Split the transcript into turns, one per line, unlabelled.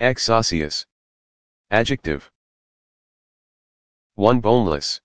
Exosseous. Adjective. 1 boneless.